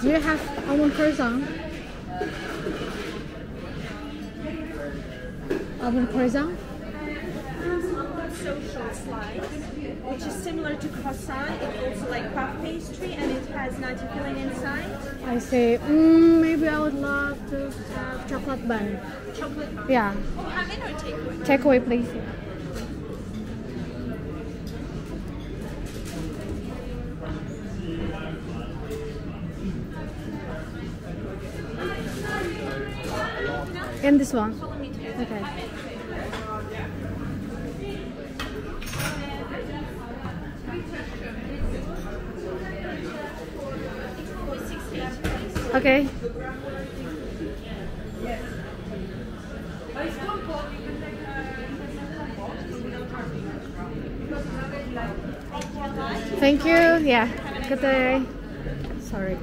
Do you have almond croissant? Almond croissant? social slice, which is similar to croissant. It's also like puff pastry and it has nutty filling inside. I say, mm, maybe I would love to have chocolate bun. Chocolate bun? Yeah. You have in or takeaway? Takeaway, please. And this one. Okay. Okay. Thank you. Yeah. Good day. Sorry.